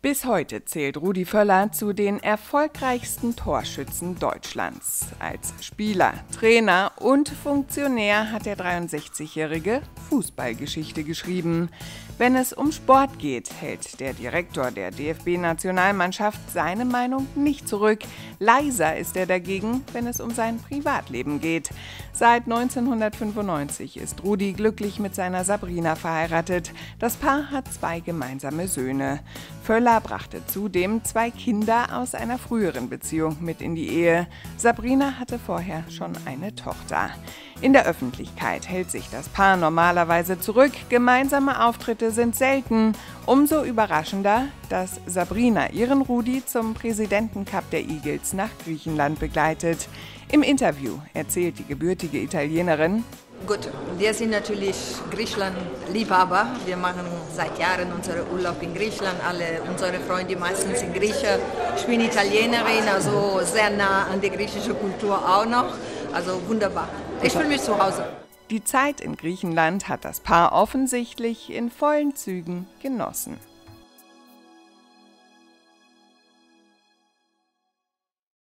Bis heute zählt Rudi Völler zu den erfolgreichsten Torschützen Deutschlands. Als Spieler, Trainer und Funktionär hat der 63-Jährige Fußballgeschichte geschrieben. Wenn es um Sport geht, hält der Direktor der DFB-Nationalmannschaft seine Meinung nicht zurück. Leiser ist er dagegen, wenn es um sein Privatleben geht. Seit 1995 ist Rudi glücklich mit seiner Sabrina verheiratet. Das Paar hat zwei gemeinsame Söhne. Völler brachte zudem zwei Kinder aus einer früheren Beziehung mit in die Ehe. Sabrina hatte vorher schon eine Tochter. In der Öffentlichkeit hält sich das Paar normalerweise zurück. Gemeinsame Auftritte sind selten. Umso überraschender, dass Sabrina ihren Rudi zum Präsidentencup der Eagles nach Griechenland begleitet. Im Interview erzählt die gebürtige Italienerin, Gut, wir sind natürlich Griechenland-Liebhaber. Wir machen seit Jahren unseren Urlaub in Griechenland. Alle unsere Freunde meistens sind Griechen. Ich bin Italienerin, also sehr nah an die griechische Kultur auch noch. Also wunderbar. Ich fühle mich zu Hause. Die Zeit in Griechenland hat das Paar offensichtlich in vollen Zügen genossen.